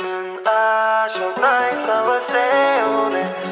And I shall nice I was say